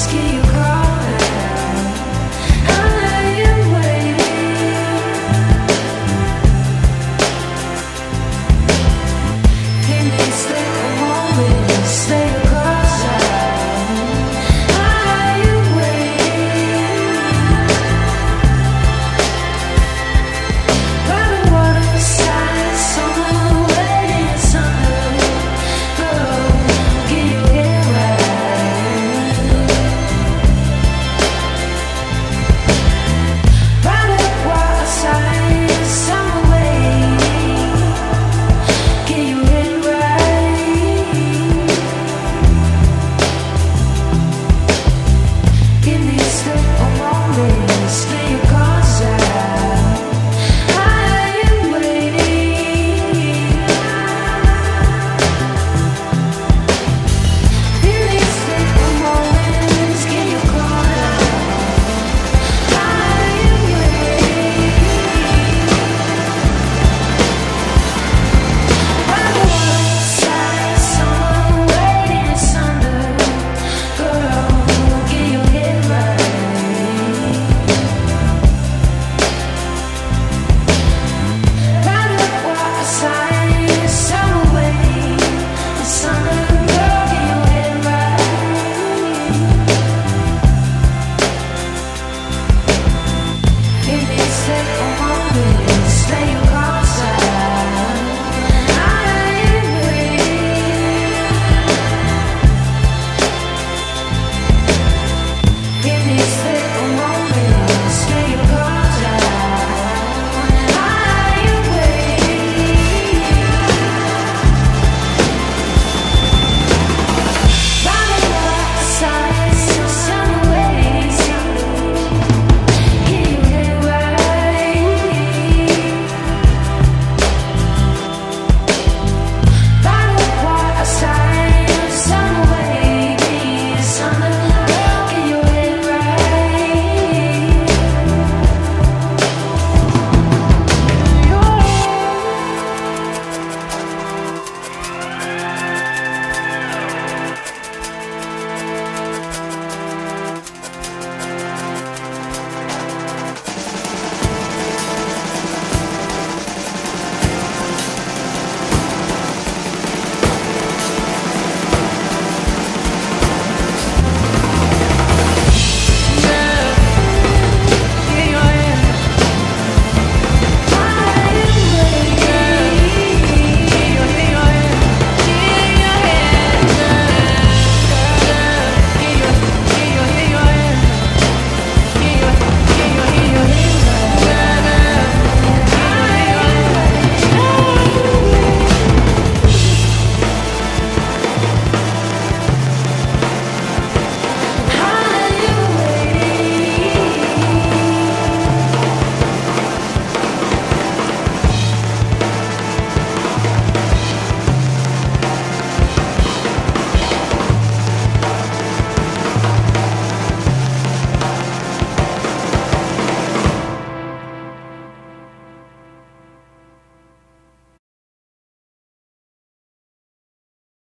rescue